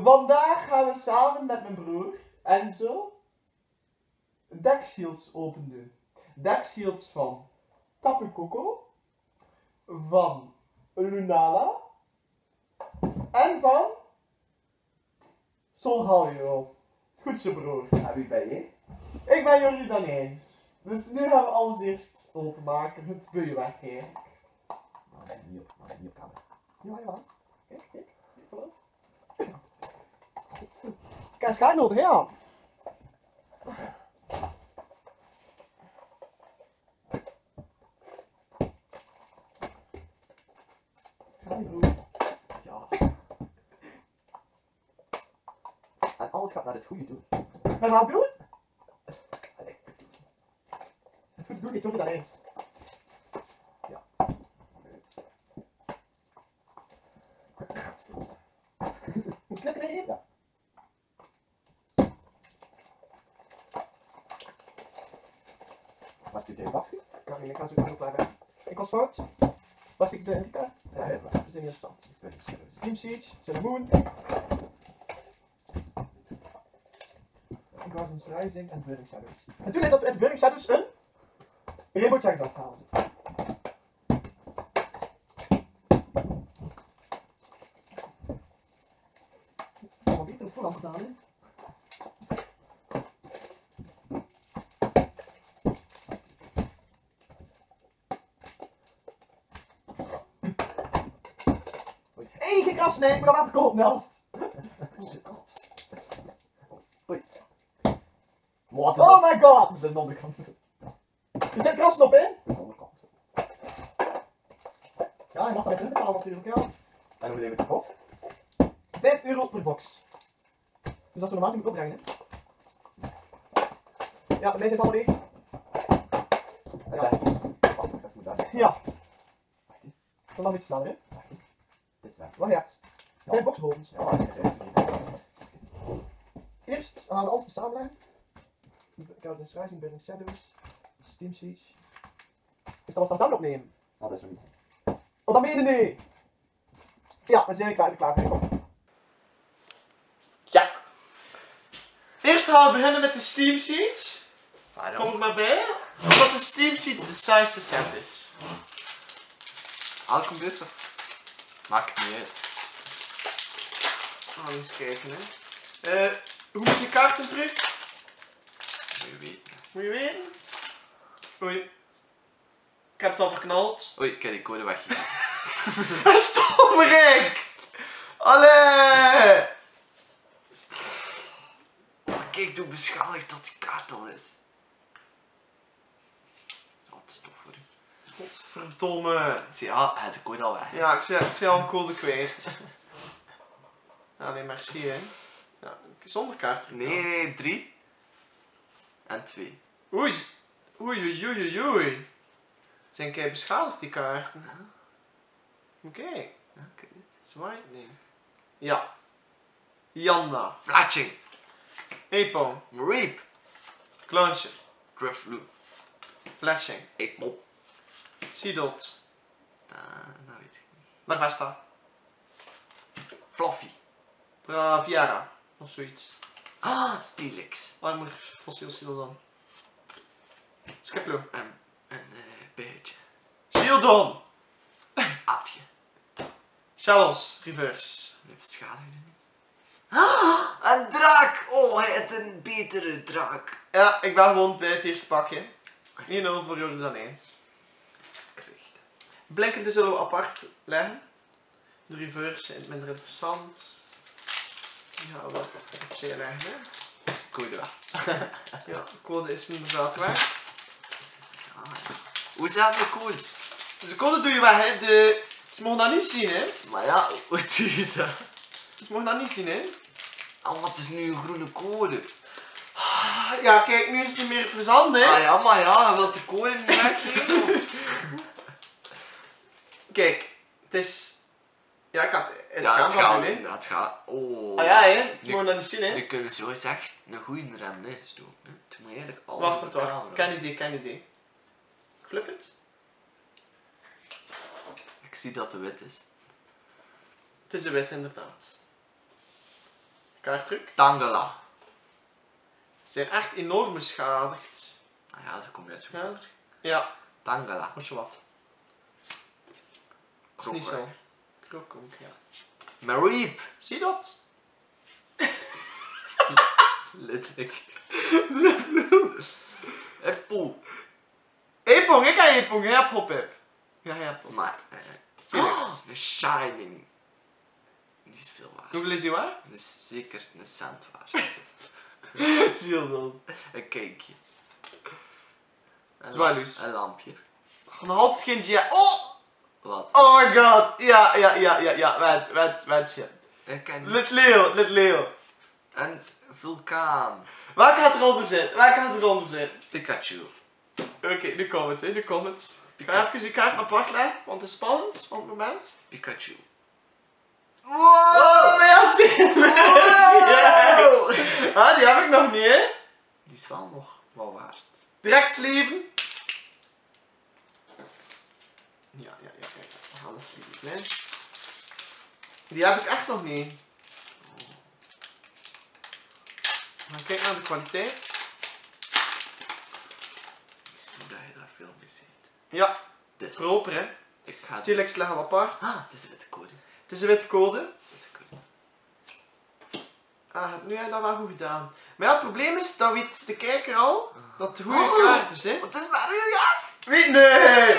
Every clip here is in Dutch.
Vandaag gaan we samen met mijn broer Enzo deckshields open doen. Deckshields van Tapu Koko, van Lunala en van Solgalio. Goed zo broer. En wie ben je? Ik ben Jordi Daneens. Dus nu gaan we alles eerst openmaken. Het buienwerk hier. Maar niet op, maar niet op camera. Ja, ja. Kijk, kijk. Voilà. Kijk, schaar nodig, ja. Ja. En alles gaat naar het goede doen. Ga je dat doen? Het goed doen, ik Jordi Daneens. Ja. Moet knippen even? Ja. Was dit in bakjes? Ja, nee, ik ga zo ook blijven. Ik was fout. Was ik de Enrica? Ja, ja. Dat is interessant. Is. Steam Siege, Cinnamon. Guardians Rising en Burning Shadows. En toen is dat we uit Burning Shadows een Rainbow Checks afhalen. Oh, beter op voorhand gedaan, hè? Hé, hey, geen kras, nee, ik. Oei. Wat Oh my god! de onderkant. Er zit op? De onderkant. Ja, je mag dat even betalen natuurlijk, ja. En hoe neem het kost? 5 euro per box. Dus dat is normaal moet opbrengen, hè? Ja, bij mij het allemaal leeg. En zeg. Wacht, ik zeg moet daar. Ja, Wacht, hè. dan nog iets sneller, hè? Wacht. Wat je hebt. Vijf. Ja, ik. Eerst gaan we alles te samenleggen. Guardians Rising, Burning Shadows, Steam Siege. Is dat wat staan opnemen? Oh, dat is nog niet. Oh, dat meen je niet! Ja, we zijn klaar, ik klaar. Kom. Ja. Eerst gaan we beginnen met de Steam Siege. Kom er Waarom? maar bij. Omdat de Steam Siege de saaiste set is. Beurt of? Maakt niet uit. Oh, eens kijken, hè. Eh, hoe moet je kaarten terug? Moet je weten. Moet je weten? Oei. Ik heb het al verknald. Oei, ik heb die code weggegeven. Stommerik! Allee! Oh, kijk hoe beschadigd dat die kaart al is. Ja, het is tof voor u. Godverdomme. Zie, ja, de code al weg. Ja, ik zei, ik zei al een code kwijt. Ja, nee, merci, hè. Ja, zonder kaart. terug. Nee, nee, drie. En twee. Oei. Oei, oei, oei, oei. Zijn kei beschadigd, die kaarten. Ja, Oké. ja dit. Zwaai? Nee. Ja. Janna. Flatching. Epo. Reap. Clownsje. Driftloop. Fletching. Ik Seedot. Uh, nou weet ik niet. Larvesta. Fluffy. Braviara. Of zoiets. Ah, Steelix. Armer fossiel Seedot dan. Skiplo. En een eh beetje. Shieldon. Aapje. Shellos. Reverse. Die beschadigde niet. Ah, een draak! Oh, hij heeft een betere draak. Ja, ik ben gewoon bij het eerste pakje. 1 0 voor Jordi dan 1. Krijgt. Blinkende zullen we apart leggen. De reverse zijn minder interessant. Die gaan we opzij leggen. Hè. Code weg. Ja, de code is inderdaad weg. Ah, ja. Hoe zijn de codes? Dus de code doe je weg, hè. De... Ze mogen dat niet zien, hè. Maar ja, hoe doe je dat? Ze mogen dat niet zien, hè. Ah, wat is nu een groene code? Ja, kijk, nu is het niet meer plezant, hè. Ah ja, maar ja, hij wil de code niet weggeven. Kijk, het is... Ja, ik had het de ja, het gaat. doen, hè. Het gaat. Oh. Ah ja, hè. Ze Nu- mogen dat niet zien, hè. Nu kunnen ze zo echt een goede rem hè. Hè. Het moet eigenlijk al Wacht, wacht, de wacht. Ken idee, ken idee. Flip het. Ik zie dat het wit is. Het is de wit, inderdaad. Kaartdruk. Tangela. Zijn echt enorm beschadigd. Nou ja, ze komt uit zo. Ja. Ja, Tangela. wat je wat. Niet zo. Krokonk, ja. Mareep. Zie dat? Letterlijk. Apple. Epong, ik ga Epong. Jij hebt Hoppip. Ja, jij hebt. Maar, eh, Felix. The Shining. Die is veel waard. Hoeveel is die waard? Dat is zeker een cent waard. Zie je dat? een cakeje. Een. Een lampje. Nog altijd geen Gia. Oh! Wat? Oh my god. Ja, ja, ja, ja, ja. Wet, wet, wet. ja. Ik ken niet. Let Leo, let Leo. Een vulkaan. Waar gaat eronder zitten? Waar gaat eronder zitten? Pikachu. Oké, nu komt het, hè. Nu komt het. Ga even die kaart apart leggen, want het is spannend van het moment. Pikachu. Oh, maar ja, zie- Yes. Ah, die heb ik nog niet, hè. Die is wel nog wel waard. Direct sleeven. Ja, ja, ja, kijk. Die heb ik echt nog niet. Maar kijk naar de kwaliteit. Ik zie dat je daar veel mee ziet. Ja, Dus. proper, hè. Ik ga... Stilex leggen apart. Ah, het is een witte code. Het is een witte code. Witte code. Ah, nu heb je dat wel goed gedaan. Maar ja, het probleem is, dat weet de kijker al, dat het goede Oh. kaart is, hè. Het is maar heel ja. Weet nee!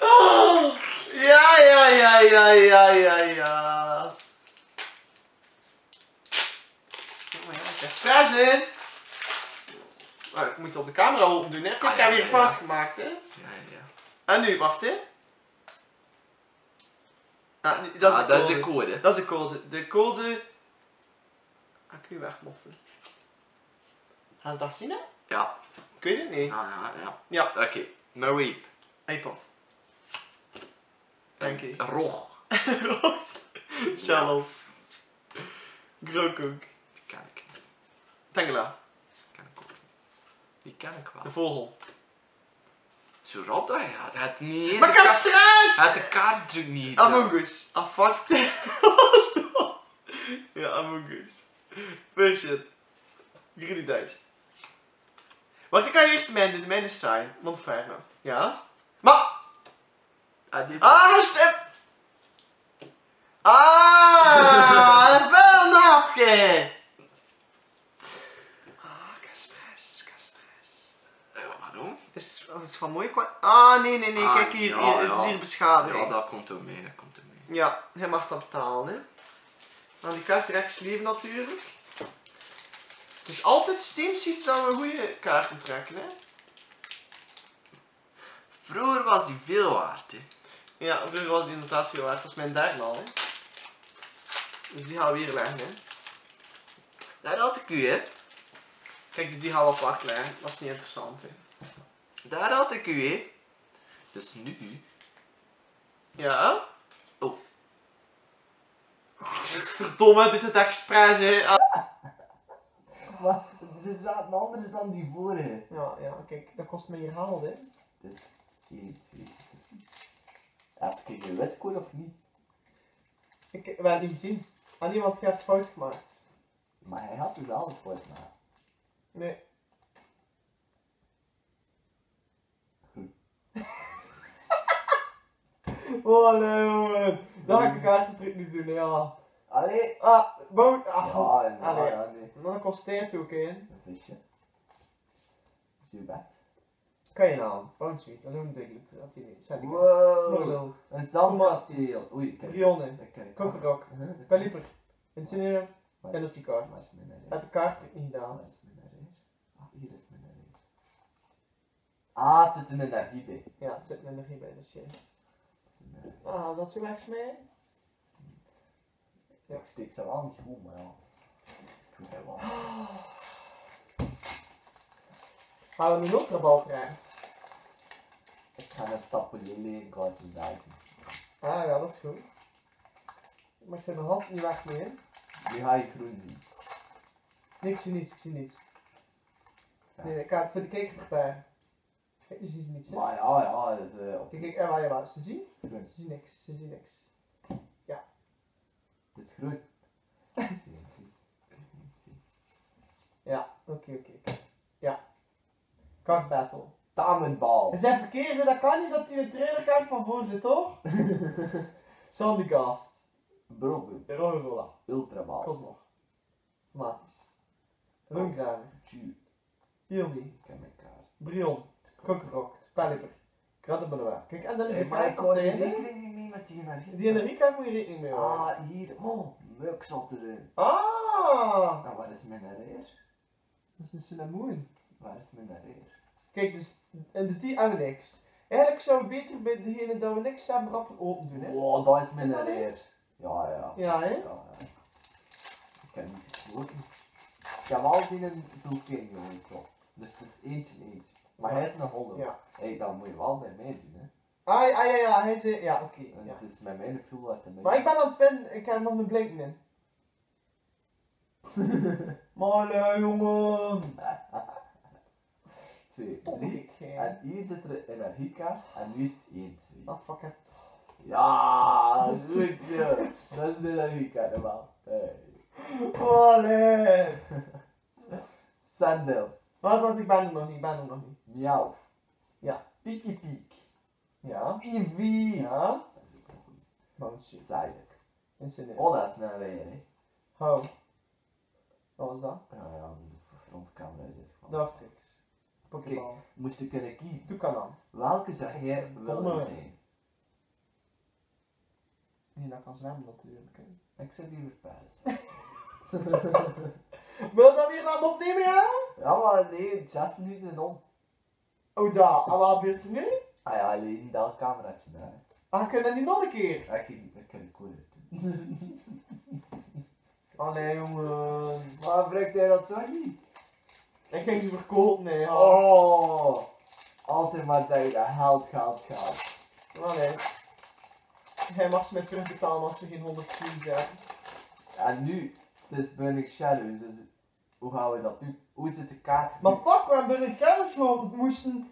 Oh, ja, ja, ja, ja, ja, ja, ja. Ja, stress in. Maar ik moet het op de camera open doen, hè. Kijk, Ah, ik ja, heb hier ja, fout ja. gemaakt, hè. Ja, ja. En nu, wacht, hè. Ah, nee, dat is ah, de dat is code. de code. Dat is de code. De code... Ga ik nu wegmoffelen. Gaan ze dat zien, hè? Ja. Ik weet het niet. Ah, ja, ja. Ja. Oké. Mareep. iPod. Dank je. Een Rog. Charles. Grokunk. Die ken ik niet. Tengela. Die ken ik ook niet. Die ken ik wel. De vogel. Zo rap dat je had. Het niet eens Maar de ik heb kaart- de kaartdruk niet. Among Us. Fuck. Wat is dat? Ja, Among Us. Version. Greedy Dice. Wacht, ik ga eerst mijn doen. Mijn is saai. Monferno. Ja? Maar... Ah, dit. Ah! Ah, wel een napje! Ah, ik heb stress. Eh, waarom? Is, is van mooie kwa- Ah, nee, nee, nee, Ah, kijk hier, ja, hier, het is ja. hier beschadigd. Ja, dat komt ook mee. Dat komt ook mee. Ja, hij mag dat betalen, hè. Dan die kaart rechts sleeve natuurlijk. Het is altijd Steam Seats dat we goede kaarten trekken, hè. Vroeger was die veel waard, hè. Ja, vroeger was die inderdaad veel waard. Dat is mijn derde al, hè. Dus die gaan we weer leggen, hè. Daar had ik u, hè. Kijk, die- die gaan we apart leggen. Dat is niet interessant, hè. Daar had ik u, hè. Dus nu. Ja? Oh. Verdomme, dit het expres, hè. Ah. Maar ze zaten anders dan die vorige. Ja, ja, kijk, dat kost me hier haal, hè. Dus 1, 2, 3. Als ik een wetcode of niet? Ik het niet gezien. Had iemand heeft fout gemaakt? Maar hij had dus wel het fout gemaakt. Nee. Groen. Oh nee, jongen. Dat ga ik een kaartentruc niet doen, ja. Allee! Ah, boot. Ah, Ja, Allee. ja, nee. Dat kost tijd ook, hè. Een visje. Is je bed? Je dat is een ding. Niet. Zet die kast. Wow! Een. Dat ken ik. Kokerok. Huh, dat ken ik. Kaliber. Incineer. Waar En op die kaart. Uit de kaarttruc niet gedaan. Ah, hier is mijn herinnering. Ah, het zit in een energie bij. Ja, het zit er niet bij, dus. Een herinnering. Ah, dat is weg mee. Ja. Ik steek ze wel niet goed, maar ja. Ik doe het wel. Gaan we nu nog een bal krijgen? Ik ga een tappelele in Garden Dyson. Ah ja, dat is goed. Maar ik zet mijn hand niet weg mee. hè. Nu ga je groen zien. Nee, ik zie niets, ik zie niets. Ja. Nee, ik ga het voor de kijker voorbij. Kijk, nu zien ze niets, hè. Maar ja, ja, dat is eh, op Kijk, kijk, eh, je. Ze zien? groen. Ze zien niks, ze zien niks. Het is groen. Ja. Oké, oké, oké. Ja. Card battle. Tamenbal. We zijn verkeerde, dat kan niet dat hij een trailerkaart van voor zit, toch? Sandygast. Broggen. Rorola. Ultrabal. Cosmog. Matis. Rungraver. Ik heb mijn kaart. Brion. Krokrok. Pelipper. Krattenbenoa. Kijk, en dan heb maar ik op er ene. rekening niet mee met die energie. Die energiekaart moet je rekening mee houden. Ah, hier. Oh, muk zat erin. Ah! Nou, waar is mijn reer? Dat is een cinnamon. Waar is mijn reer? Kijk, dus in de die hebben we niks. Eigenlijk zou het beter bij degene dat we niks hebben rap open doen, hè? Wow, dat is mijn Is dat reer. Ja, ja. Ja, hè? Ja, ja. Ik heb niet gesloten. Ik heb al die een vulkaan getrokken. Dus het is eentje eentje. Maar hij heeft een honderd. Ja. Hey, dat moet je wel bij mij doen, hè. Ah, ja, ja, ja, hij zei... Ja, oké. En ja. het is met mij een full uit de Maar ik ben aan het winnen, ik heb nog een blinken in. Maar jongen. Twee, Tom, drie. ik. hè. En hier zit er een energiekaart en nu is het 1, 2. Ah, fuck it. Ja, goed zo. Dat is een energiekaart. Oh, nee. Sandel. Wacht, wacht, ik ben er nog niet, ik ben er nog niet. Miauw. Ja. Piekie piek. Ja. Ivy. Ja. Dat is ook nog goed. Bounce. Zijdelijk. Incident. Oh, dat is een reer, hè. Wat was dat? Ja, ja, de frontcamera is dit gewoon. Dartrix. Pokéball. Moest je kunnen kiezen. Doe kan dan. Welke zou jij willen zijn? Nee, dat kan zwemmen natuurlijk. hè. Ik zou liever Paris. Wil dat weer laten opnemen, ja? ja, maar nee, zes minuten en om. Oh, daar. En wat gebeurt er nu? Ah ja, alleen dat cameraatje daar. Ah, kun je dat niet nog een keer? Ja, ik, ik kan de code doen. Oh nee, jongen. Maar brengt hij dat toch niet? Ik ging ze verkopen, nee. Oh. Oh! Altijd maar denken, geld, geld, geld. Oh nee. Hij mag ze mij terugbetalen als ze geen 100 views hebben. En nu, het is Burning Shadows, dus hoe gaan we dat doen? Hoe zit de kaart? Maar fuck, we hebben een challenge gelopen. We moesten...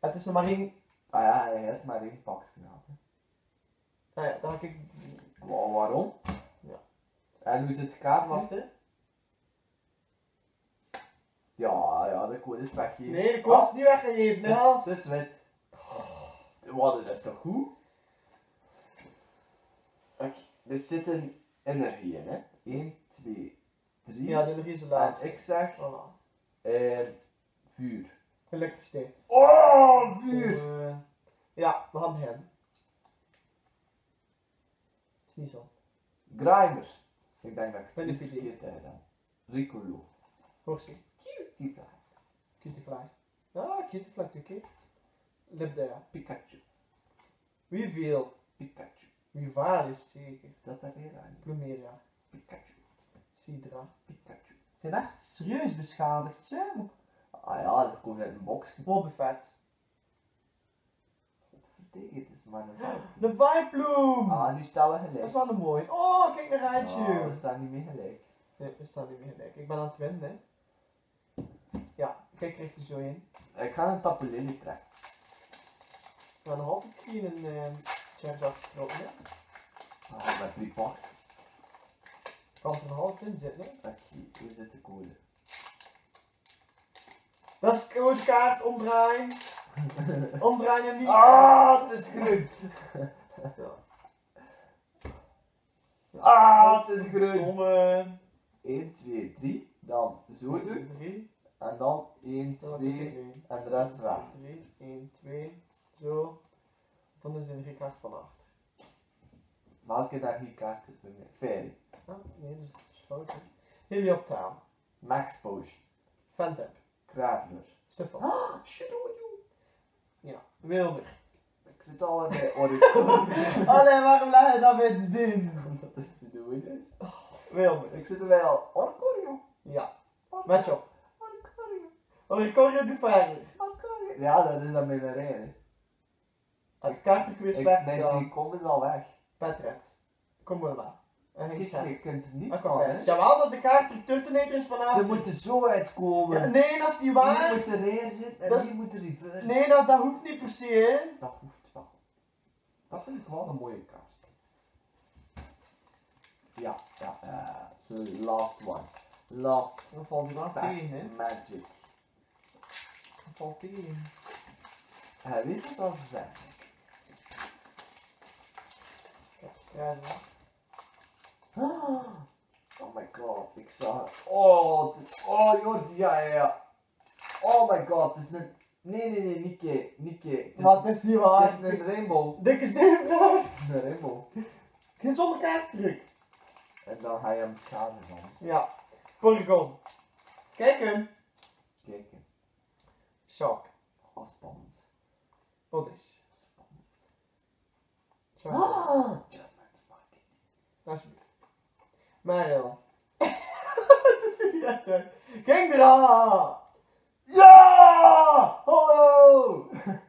Het is nog maar één... Ah ja, hij heeft maar één pak gehad. Ah ja, dan ga ik... Wa- waarom? Ja. En hoe zit de kaart? Wacht, hè. Ja, ja, de code is weggegeven. Nee, de code is niet weggegeven, hè, Ah, Hans. Dit is wit. Wat, dat is toch goed? Oké, er zitten energieën, hè? 1, 2, 3. Ja, de energie is de en ik zeg Voilà. eh, vuur. Elektriciteit. Oh, vuur! Eh, ja, we gaan beginnen. Is niet zo. Grimer. Ik denk dat ik Ben het verkeerd heb dan. Ricolo. Hoogste. Cutie Fly. Cutiefly. Ah, Cutiefly twee keer. Pikachu. Wie veel? Pikachu. Wie waar is zeker. Is dat daar weer aan? Plumeria. Pikachu. Sidra. Pikachu. Zijn echt serieus beschadigd, zo. Ah ja, dat komt uit een box. Bobbefett. Vertegen, het is maar een. De Vibloom! Ah, nu staan we Dat is gelijk. wel een mooi. Oh, kijk naar Rijtje. Ah, we staan niet meer gelijk. Nee, we staan niet meer gelijk. Ik ben aan het winnen, hè. Kijk, krijgt er zo in. Ik ga een tappelini trekken. We hebben nog altijd geen een uh, charge afgesproken, hè. Ah, met drie boxes. Kan er nog altijd in zitten, hè. Oké, hoe zit de code? Dat is codekaart, omdraaien. omdraaien en niet. Ah, het is groen. Ja. Ah, het is groen. Domme. 1, 2, 3. Dan zo doen. 3. En dan 1, Dan wat doe ik 2 nu? en de rest weg. 3, 1, 2. Zo. Dan is de energiekaart van achter. Welke energiekaart is bij mij? Fairy. Ah, nee, dus dat is fout, hè. Helioptaan. Max Potion. Fantap. Graveler. Stefan. Ah, Shadowdew. Ja. Wilmer. Ik zit al bij Oricon. Allee, waarom laat je dat met ding? dat is te doen is. Wilmer. Ik zit erbij al Orcorio. Ja. Match-up. Orcorio. Oricorio de Verder. Orcorio. Ja, dat is dan mijn rij. hè. Het kaart weer Ik slecht denk, gedaan. die komt al weg. Petret. Kom maar maar. Kijk, je kunt er niet Ah, van, hè. Jawel, dat is de kaart terug Turtonator is vanavond. Ze moeten zo uitkomen. Ja, nee, dat is niet waar. moet de rij zitten en hier moet de reverse. Nee, dat, dat hoeft niet per se, hè. Dat hoeft wel. Dat vind ik wel een mooie kaart. Ja, ja, eh, last one. Last tegen, hè. Magic. Valt hij in. Hij weet het ze zijn. Krijgen Ah, Oh my god, ik zag het. Oh, het is, oh Jordi, ja, ja, ja. Oh my god, het is een... Nee, nee, nee, niet K. Het is, het niet het waar. is een rainbow. Dikke zeebruid. Het is een rainbow. Geen zonder kaart terug. En dan ga je hem schaden soms. Ja. Polygon. Kijk hem. Kijk, Shock. oh, spannend. Wat is? Shock. Ah, German Market. Alsjeblieft. Mario. Dat vindt hij echt eraan. Ja! Hallo!